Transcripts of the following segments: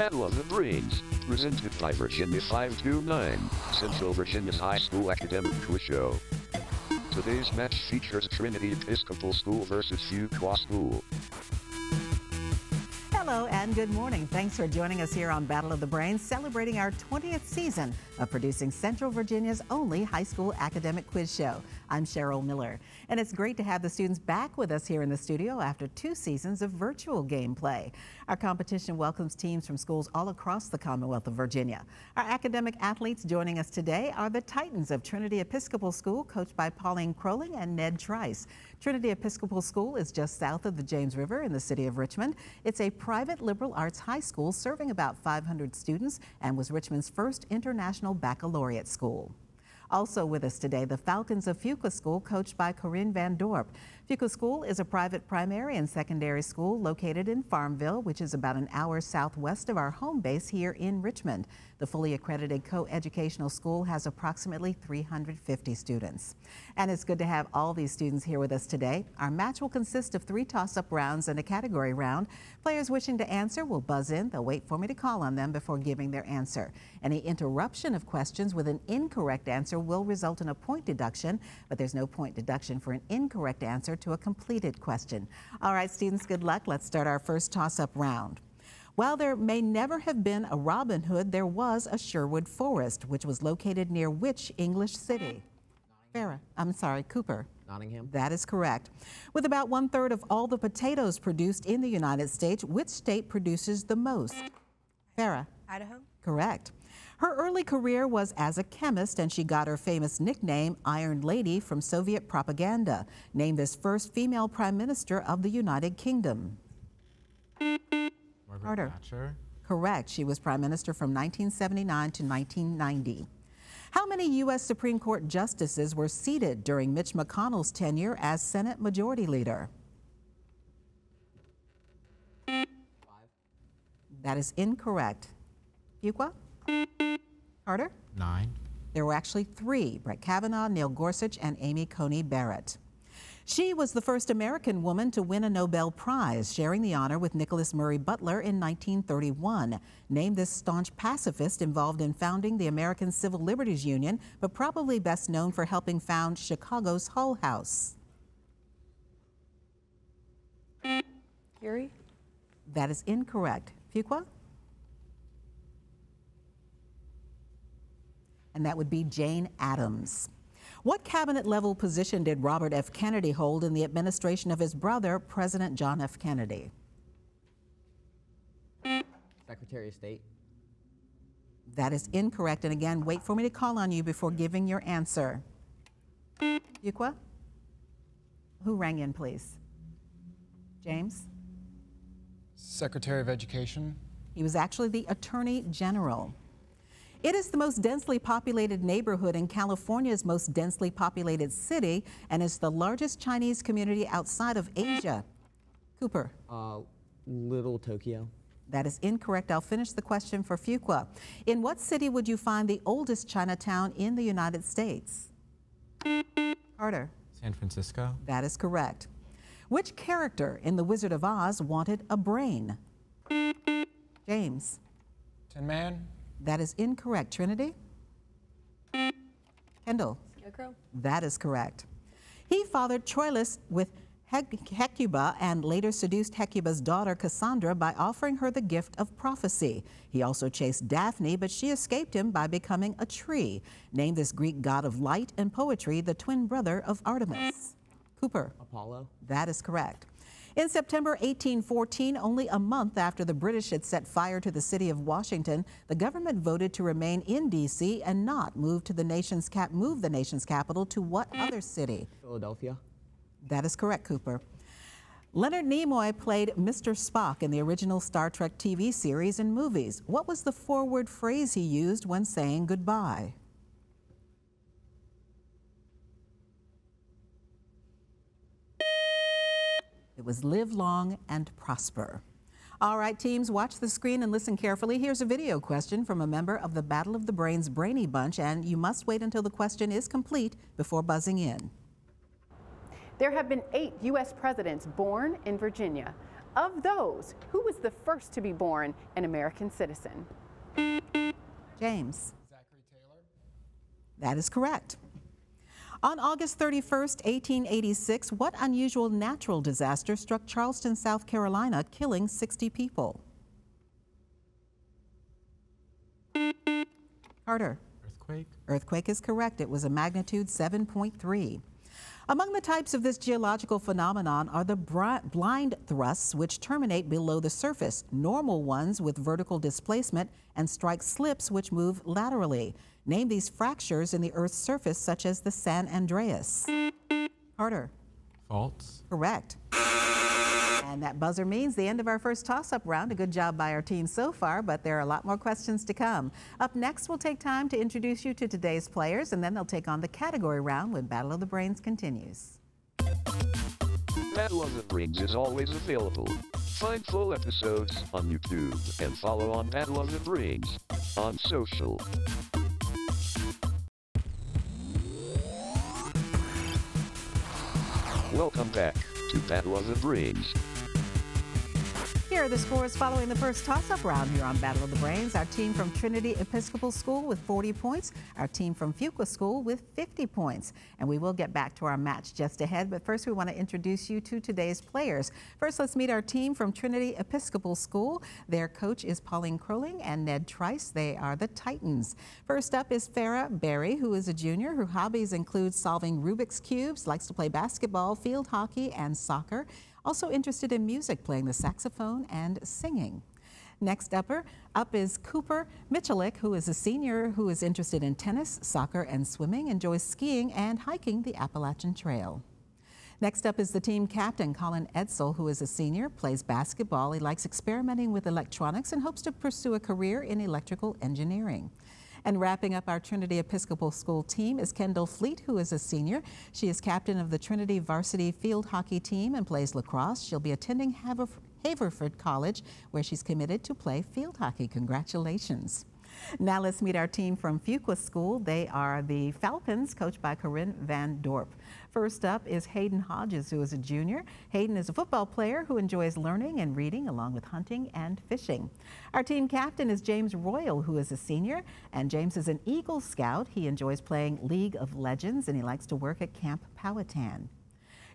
Battle of the Brains, presented by Virginia 529, Central Virginia's high school academic quiz show. Today's match features Trinity Episcopal School versus Fuqua School. And good morning. Thanks for joining us here on Battle of the Brains, celebrating our 20th season of producing Central Virginia's only high school academic quiz show. I'm Cheryl Miller, and it's great to have the students back with us here in the studio after two seasons of virtual gameplay. Our competition welcomes teams from schools all across the Commonwealth of Virginia. Our academic athletes joining us today are the Titans of Trinity Episcopal School, coached by Pauline Croling and Ned Trice. Trinity Episcopal School is just south of the James River in the city of Richmond. It's a private liberal arts high school serving about 500 students and was Richmond's first international baccalaureate school. Also with us today, the Falcons of Fuqua School, coached by Corinne Van Dorp. Fuqua School is a private primary and secondary school located in Farmville, which is about an hour southwest of our home base here in Richmond. The fully accredited co-educational school has approximately 350 students. And it's good to have all these students here with us today. Our match will consist of three toss-up rounds and a category round. Players wishing to answer will buzz in. They'll wait for me to call on them before giving their answer. Any interruption of questions with an incorrect answer will result in a point deduction, but there's no point deduction for an incorrect answer to a completed question. All right, students, good luck. Let's start our first toss-up round. While there may never have been a Robin Hood, there was a Sherwood Forest, which was located near which English city? Farrah. I'm sorry, Cooper. Nottingham. That is correct. With about one third of all the potatoes produced in the United States, which state produces the most? Farrah. Idaho. Correct. Her early career was as a chemist, and she got her famous nickname Iron Lady from Soviet propaganda, named as first female prime minister of the United Kingdom. Margaret Carter. Thatcher. Correct. She was prime minister from 1979 to 1990. How many U.S. Supreme Court justices were seated during Mitch McConnell's tenure as Senate Majority Leader? Five. That is incorrect. Fuqua? Carter? Nine. There were actually three Brett Kavanaugh, Neil Gorsuch, and Amy Coney Barrett. She was the first American woman to win a Nobel Prize, sharing the honor with Nicholas Murray Butler in 1931. Named this staunch pacifist involved in founding the American Civil Liberties Union, but probably best known for helping found Chicago's Hull House. Curie. That is incorrect. Fuqua? And that would be Jane Addams. What cabinet level position did Robert F. Kennedy hold in the administration of his brother, President John F. Kennedy? Secretary of State. That is incorrect. And again, wait for me to call on you before giving your answer. Fuqua? Who rang in, please? James? Secretary of Education. He was actually the Attorney General. It is the most densely populated neighborhood in California's most densely populated city and is the largest Chinese community outside of Asia. Cooper, Uh, Little Tokyo. that is incorrect. I'll finish the question for Fuqua. In what city would you find the oldest Chinatown in the United States? Carter, San Francisco. that is correct. Which character in The Wizard of Oz wanted a brain? James. Tin Man. That is incorrect. Trinity? Kendall? Scarecrow. That is correct. He fathered Troilus with Hec- Hecuba and later seduced Hecuba's daughter Cassandra by offering her the gift of prophecy. He also chased Daphne, but she escaped him by becoming a tree. Name this Greek god of light and poetry, the twin brother of Artemis. Cooper? Apollo. That is correct. In September 1814, only a month after the British had set fire to the city of Washington, the government voted to remain in D.C. and not move to the nation's cap move the nation's capital to what other city? Philadelphia. That is correct, Cooper. Leonard Nimoy played Mr. Spock in the original Star Trek TV series and movies. What was the forward phrase he used when saying goodbye? It was live long and prosper. All right, teams, watch the screen and listen carefully. Here's a video question from a member of the Battle of the Brains Brainy Bunch, and you must wait until the question is complete before buzzing in. There have been eight U.S. presidents born in Virginia. Of those, who was the first to be born an American citizen? James. Zachary Taylor. That is correct. On August 31st, 1886, what unusual natural disaster struck Charleston, South Carolina, killing 60 people? Carter. Earthquake. Earthquake is correct. It was a magnitude 7.3. Among the types of this geological phenomenon are the blind thrusts, which terminate below the surface, normal ones with vertical displacement, and strike slips, which move laterally. Name these fractures in the Earth's surface, such as the San Andreas. Carter. Faults. Correct. And that buzzer means the end of our first toss up round. A good job by our team so far, but there are a lot more questions to come. Up next, we'll take time to introduce you to today's players, and then they'll take on the category round when Battle of the Brains continues. Battle of the Brains is always available. Find full episodes on YouTube and follow on Battle of the Brains on social. Welcome back to Battle of the Brains. Here are the scores following the first toss-up round here on Battle of the Brains. Our team from Trinity Episcopal School with 40 points, our team from Fuqua School with 50 points. And we will get back to our match just ahead, but first we want to introduce you to today's players. First, let's meet our team from Trinity Episcopal School. Their coach is Pauline Crowling and Ned Trice. They are the Titans. First up is Farah Berry, who is a junior. Her hobbies include solving Rubik's Cubes, likes to play basketball, field hockey, and soccer. Also interested in music, playing the saxophone and singing. Next upper, up is Cooper Michelik, who is a senior who is interested in tennis, soccer, and swimming, enjoys skiing and hiking the Appalachian Trail. Next up is the team captain, Colin Edsel, who is a senior, plays basketball. He likes experimenting with electronics and hopes to pursue a career in electrical engineering. And wrapping up our Trinity Episcopal School team is Kendall Fleet, who is a senior. She is captain of the Trinity Varsity Field Hockey team and plays lacrosse. She'll be attending Haverford College, where she's committed to play field hockey. Congratulations. Now let's meet our team from Fuqua School. They are the Falcons, coached by Corinne Van Dorp. First up is Hayden Hodges, who is a junior. Hayden is a football player who enjoys learning and reading along with hunting and fishing. Our team captain is James Royal, who is a senior, and James is an Eagle Scout. He enjoys playing League of Legends and he likes to work at Camp Powhatan.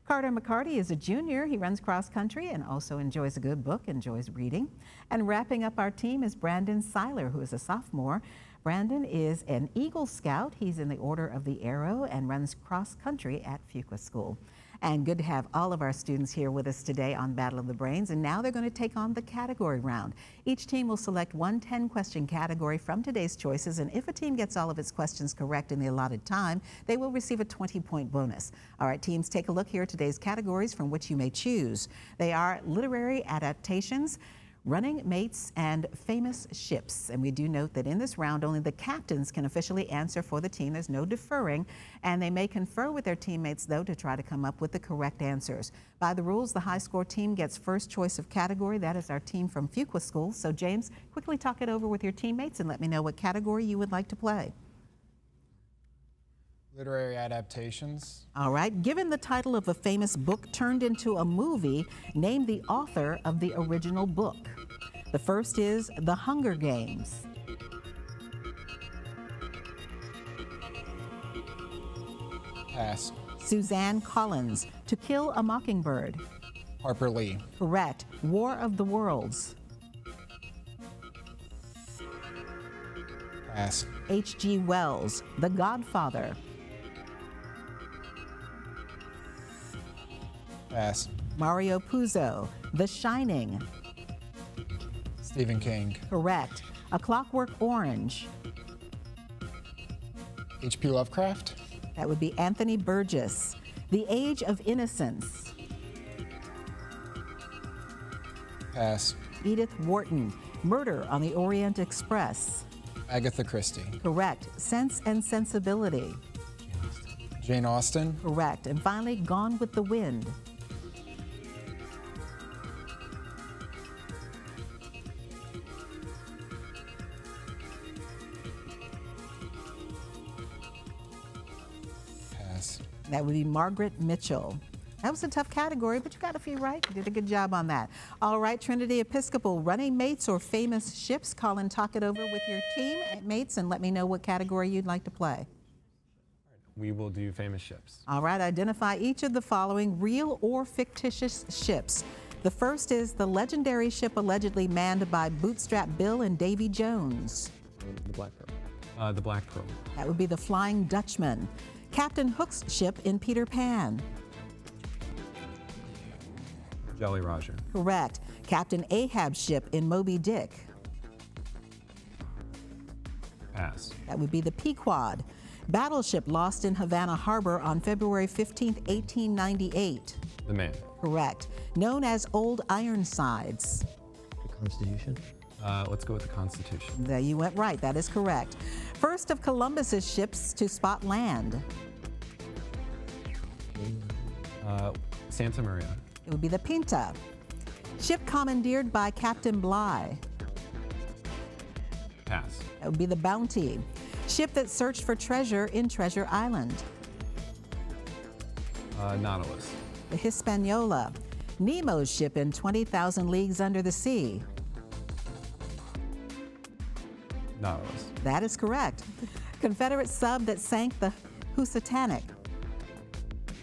Carter McCarty is a junior. He runs cross country and also enjoys a good book, enjoys reading. And wrapping up our team is Brandon Seiler, who is a sophomore. Brandon is an Eagle Scout. He's in the Order of the Arrow and runs cross country at Fuqua School. And good to have all of our students here with us today on Battle of the Brains. And now they're going to take on the category round. Each team will select one 10 question category from today's choices. And if a team gets all of its questions correct in the allotted time, they will receive a 20 point bonus. All right, teams, take a look here at today's categories from which you may choose. They are literary adaptations running mates, and famous ships. And we do note that in this round, only the captains can officially answer for the team. There's no deferring, and they may confer with their teammates, though, to try to come up with the correct answers. By the rules, the high score team gets first choice of category. That is our team from Fuqua School. So, James, quickly talk it over with your teammates and let me know what category you would like to play. Literary adaptations. All right. Given the title of a famous book turned into a movie, name the author of the original book. The first is The Hunger Games. Pass. Suzanne Collins, To Kill a Mockingbird. Harper Lee. Correct. War of the Worlds. Pass. H.G. Wells, The Godfather. Pass. Mario Puzo, The Shining. Stephen King. Correct. A Clockwork Orange. H.P. Lovecraft. That would be Anthony Burgess. The Age of Innocence. Pass. Edith Wharton. Murder on the Orient Express. Agatha Christie. Correct. Sense and Sensibility. Jane Austen. Correct. And finally, Gone with the Wind. That would be Margaret Mitchell. That was a tough category, but you got a few right. You did a good job on that. All right, Trinity Episcopal, running mates or famous ships. Call and talk it over with your team mates and let me know what category you'd like to play. We will do famous ships. All right, identify each of the following real or fictitious ships. The first is the legendary ship allegedly manned by Bootstrap Bill and Davy Jones. The Black Pearl. Uh, the Black Pearl. That would be the Flying Dutchman. Captain Hook's ship in Peter Pan. Jolly Roger. Correct. Captain Ahab's ship in Moby Dick. Pass. That would be the Pequod. Battleship lost in Havana Harbor on February 15, 1898. The Maine. Correct. Known as Old Ironsides. The Constitution. Uh, let's go with the Constitution. There you went right. That is correct. First of Columbus's ships to spot land. Uh, Santa Maria. It would be the Pinta. Ship commandeered by Captain Bligh. Pass. That would be the Bounty. Ship that searched for treasure in Treasure Island. Uh, Nautilus. The Hispaniola. Nemo's ship in 20,000 Leagues Under the Sea. Nautilus. That is correct. Confederate sub that sank the Housatonic.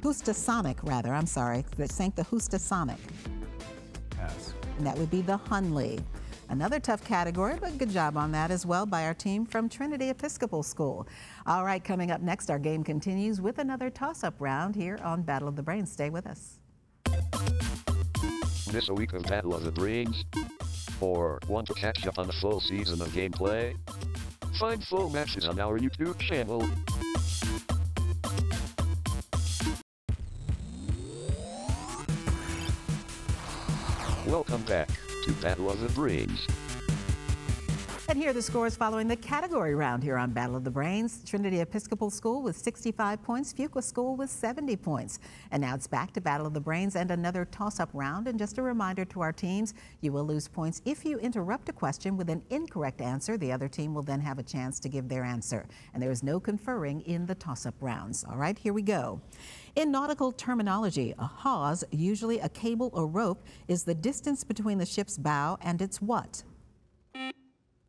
Houstasonic, rather, I'm sorry, that sank the Houstasonic. Pass. And that would be the Hunley. Another tough category, but good job on that as well by our team from Trinity Episcopal School. All right, coming up next, our game continues with another toss up round here on Battle of the Brains. Stay with us. This week of Battle of the Brains? Or want to catch up on the full season of gameplay? Find full matches on our YouTube channel. Welcome back to Battle of the Brains. And here are the scores following the category round here on Battle of the Brains. Trinity Episcopal School with 65 points, Fuqua School with 70 points. And now it's back to Battle of the Brains and another toss-up round. And just a reminder to our teams, you will lose points if you interrupt a question with an incorrect answer. The other team will then have a chance to give their answer. And there is no conferring in the toss-up rounds. All right, here we go. In nautical terminology, a hawse, usually a cable or rope, is the distance between the ship's bow and its what?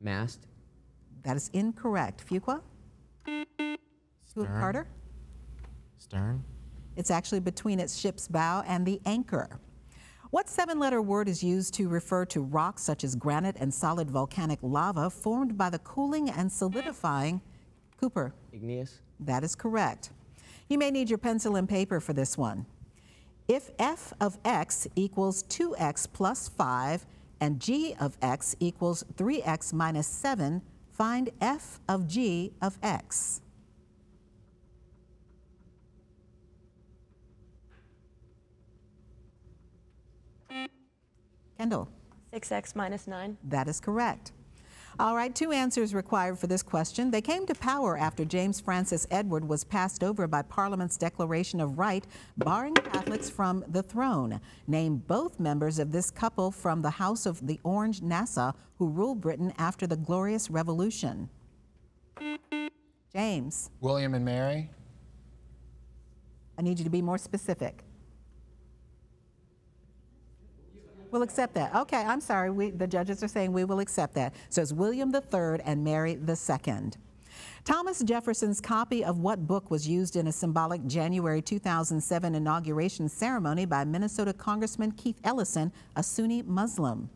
Mast. That is incorrect. Fuqua? Stern. Carter? Stern. It's actually between its ship's bow and the anchor. What seven letter word is used to refer to rocks such as granite and solid volcanic lava formed by the cooling and solidifying? Cooper, Igneous. that is correct. You may need your pencil and paper for this one. If f of x equals 2x plus 5 and g of x equals 3x minus 7, find f of g of x. Kendall, 6x minus 9. that is correct. All right, two answers required for this question. They came to power after James Francis Edward was passed over by Parliament's Declaration of Right, barring Catholics from the throne. Name both members of this couple from the House of the Orange Nassau who ruled Britain after the Glorious Revolution. James, William and Mary. I need you to be more specific. We'll accept that. Okay, I'm sorry. We, the judges are saying we will accept that. So it's William III and Mary II. Thomas Jefferson's copy of what book was used in a symbolic January 2007 inauguration ceremony by Minnesota Congressman Keith Ellison, a Sunni Muslim?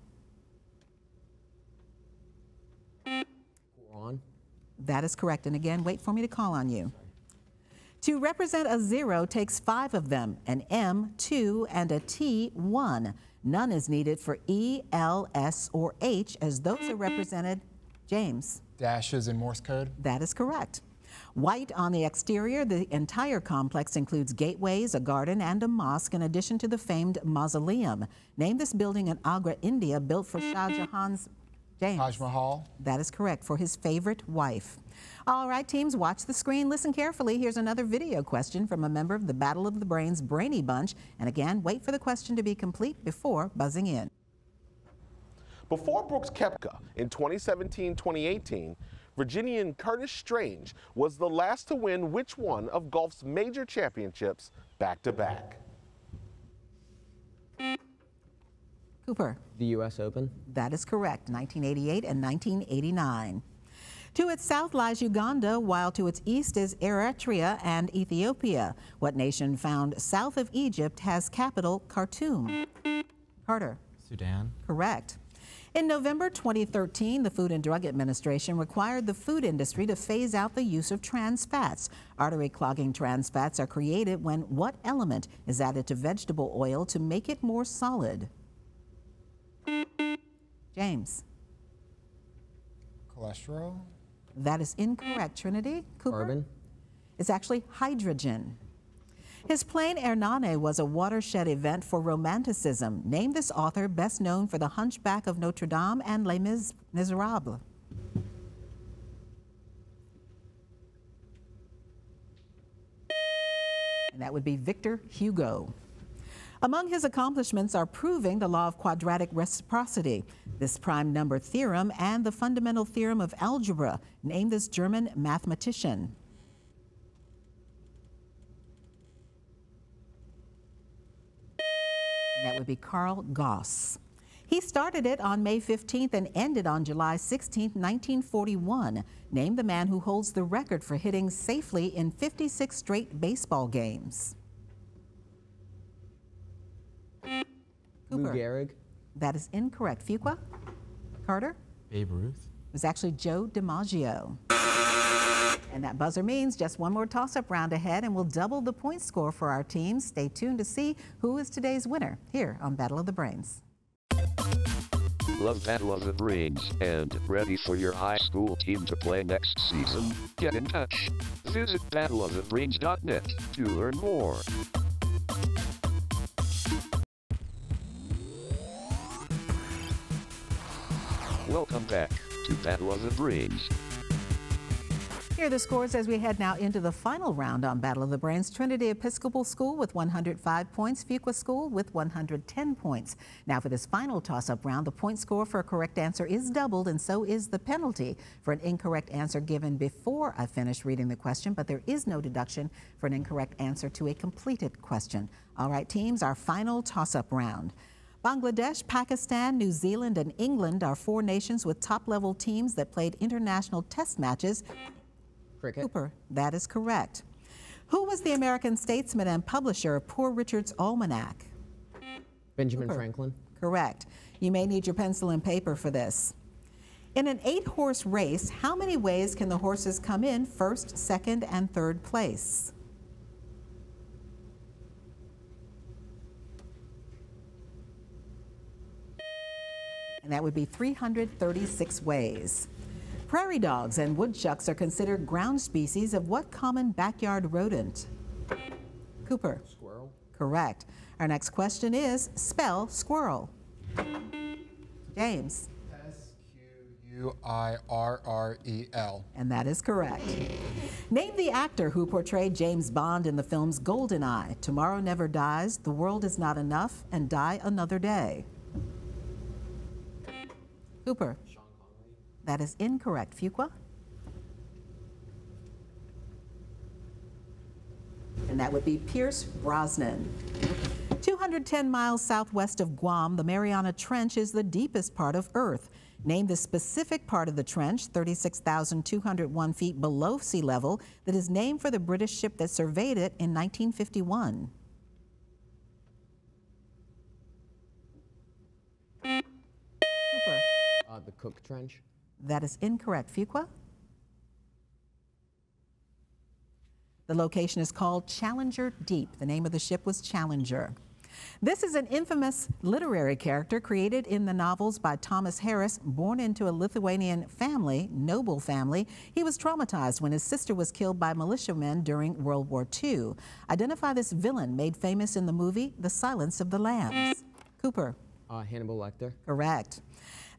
Quran. That is correct. And again, wait for me to call on you. To represent a zero takes five of them an M, two, and a T, one. None is needed for E, L, S, or H, as those are represented. James, Dashes in Morse code. that is correct. White on the exterior, the entire complex includes gateways, a garden, and a mosque, in addition to the famed mausoleum. Name this building in Agra, India, built for Shah Jahan's. James. Taj Mahal. That is correct, for his favorite wife. All right, teams, watch the screen, listen carefully. Here's another video question from a member of the Battle of the Brains Brainy Bunch. And again, wait for the question to be complete before buzzing in. Before Brooks Koepka in 2017-2018, Virginian Curtis Strange was the last to win which one of golf's major championships back to back? Cooper. The U.S. Open. That is correct, 1988 and 1989. To its south lies Uganda, while to its east is Eritrea and Ethiopia. What nation found south of Egypt has capital Khartoum? Carter. Sudan. Correct. In November 2013, the Food and Drug Administration required the food industry to phase out the use of trans fats. Artery clogging trans fats are created when what element is added to vegetable oil to make it more solid? James. Cholesterol. That is incorrect. Trinity? Cooper? Carbon. It's actually hydrogen. His plane Hernani was a watershed event for Romanticism. Name this author best known for The Hunchback of Notre Dame and Les Mis- Miserables. And that would be Victor Hugo. Among his accomplishments are proving the law of quadratic reciprocity, this prime number theorem, and the fundamental theorem of algebra. Name this German mathematician. That would be Carl Gauss. He started it on May 15th and ended on July 16th, 1941. Name the man who holds the record for hitting safely in 56 straight baseball games. Lou Gehrig. That is incorrect. Fuqua? Carter? Babe Ruth. It was actually Joe DiMaggio. And that buzzer means just one more toss up round ahead, and we'll double the point score for our teams. Stay tuned to see who is today's winner here on Battle of the Brains. Love Battle of the Brains and ready for your high school team to play next season? Get in touch. Visit battleofthebrains.net to learn more. Welcome back to Battle of the Brains. Here are the scores as we head now into the final round on Battle of the Brains. Trinity Episcopal School with 105 points, Fuqua School with 110 points. Now for this final toss-up round, the point score for a correct answer is doubled and so is the penalty for an incorrect answer given before I finish reading the question, but there is no deduction for an incorrect answer to a completed question. All right, teams, our final toss-up round. Bangladesh, Pakistan, New Zealand, and England are four nations with top-level teams that played international test matches Cricket. Cooper, that is correct. Who was the American statesman and publisher of Poor Richard's Almanac? Benjamin Cooper. Franklin. Correct. You may need your pencil and paper for this. In an eight horse race, how many ways can the horses come in first, second, and third place? And that would be 336 ways. Prairie dogs and woodchucks are considered ground species of what common backyard rodent? Cooper. Squirrel. Correct. Our next question is spell squirrel. James. S Q U I R R E L. And that is correct. Name the actor who portrayed James Bond in the films Goldeneye, Tomorrow Never Dies, The World Is Not Enough, and Die Another Day. Cooper. That is incorrect. Fuqua? And that would be Pierce Brosnan. 210 miles southwest of Guam, the Mariana Trench is the deepest part of Earth. Name the specific part of the trench, 36,201 feet below sea level, that is named for the British ship that surveyed it in 1951. Cooper. Uh, the Cook Trench. That is incorrect. Fuqua? The location is called Challenger Deep. The name of the ship was Challenger. This is an infamous literary character created in the novels by Thomas Harris. Born into a Lithuanian family, noble family, he was traumatized when his sister was killed by militiamen during World War II. Identify this villain made famous in the movie The Silence of the Lambs. Cooper. Uh, Hannibal Lecter. Correct.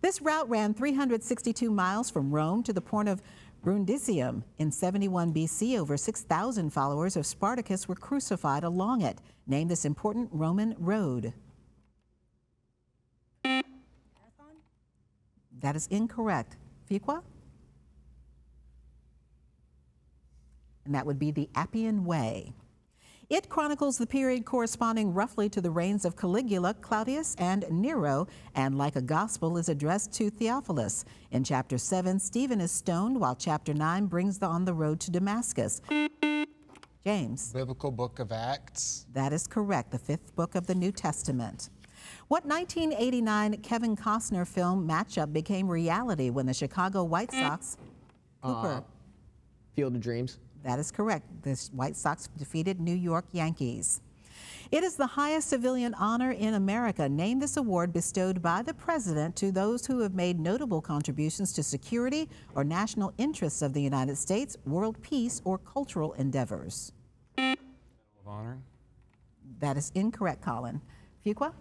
This route ran 362 miles from Rome to the port of Brundisium. In 71 BC, over 6,000 followers of Spartacus were crucified along it. Name this important Roman road. That is incorrect. Fuqua? And that would be the Appian Way. It chronicles the period corresponding roughly to the reigns of Caligula, Claudius, and Nero, and like a gospel is addressed to Theophilus. In chapter 7, Stephen is stoned, while chapter 9 brings the on the road to Damascus. James. Biblical Book of Acts. That is correct, the fifth book of the New Testament. What 1989 Kevin Costner film matchup became reality when the Chicago White Sox, uh, Cooper, Field of Dreams. That is correct, the White Sox defeated New York Yankees. It is the highest civilian honor in America. Name this award bestowed by the president to those who have made notable contributions to security or national interests of the United States, world peace, or cultural endeavors. Of Honor. That is incorrect, Colin. Fuqua?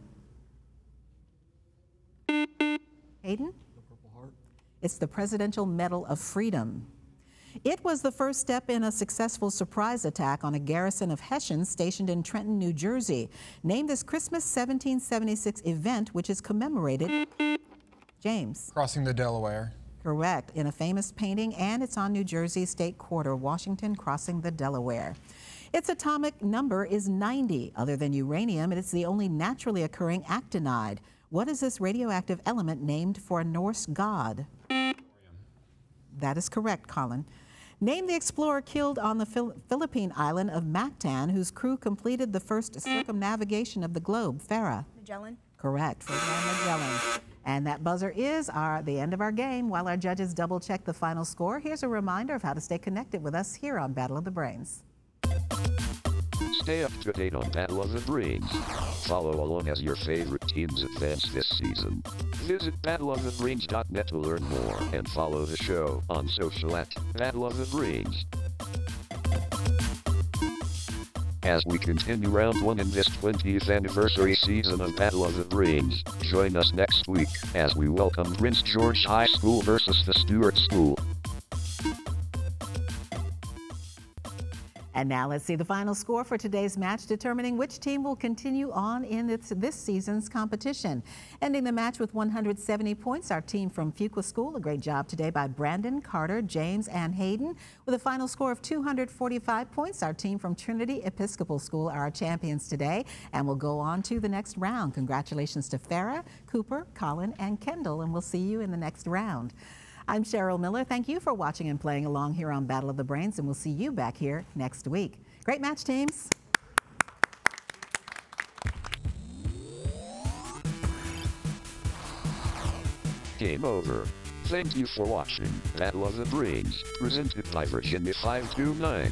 Hayden? The Purple Heart. It's the Presidential Medal of Freedom. It was the first step in a successful surprise attack on a garrison of Hessians stationed in Trenton, New Jersey. Name this Christmas 1776 event, which is commemorated. James. Crossing the Delaware. Correct. In a famous painting, and it's on New Jersey State Quarter, Washington, crossing the Delaware. Its atomic number is 90. Other than uranium, it's the only naturally occurring actinide. What is this radioactive element named for a Norse god? That is correct, Colin. Name the explorer killed on the Phil- Philippine island of Mactan, whose crew completed the first circumnavigation of the globe. Farah. Magellan. Correct, Ferdinand Magellan. And that buzzer is our the end of our game. While our judges double check the final score, here's a reminder of how to stay connected with us here on Battle of the Brains. Stay up to date on Battle of the Brains. Follow along as your favorite teams advance this season. Visit battleofthebrains.net to learn more and follow the show on social at Battle of the Brains. As we continue round one in this 20th anniversary season of Battle of the Brains, join us next week as we welcome Prince George High School versus the Steward School. And now let's see the final score for today's match, determining which team will continue on in this season's competition. Ending the match with 170 points, our team from Fuqua School. A great job today by Brandon, Carter, James, and Hayden. With a final score of 245 points, our team from Trinity Episcopal School are our champions today and will go on to the next round. Congratulations to Farah, Cooper, Colin, and Kendall, and we'll see you in the next round. I'm Cheryl Miller. Thank you for watching and playing along here on Battle of the Brains, and we'll see you back here next week. Great match, teams. Game over. Thank you for watching Battle of the Brains, presented by Virginia 529.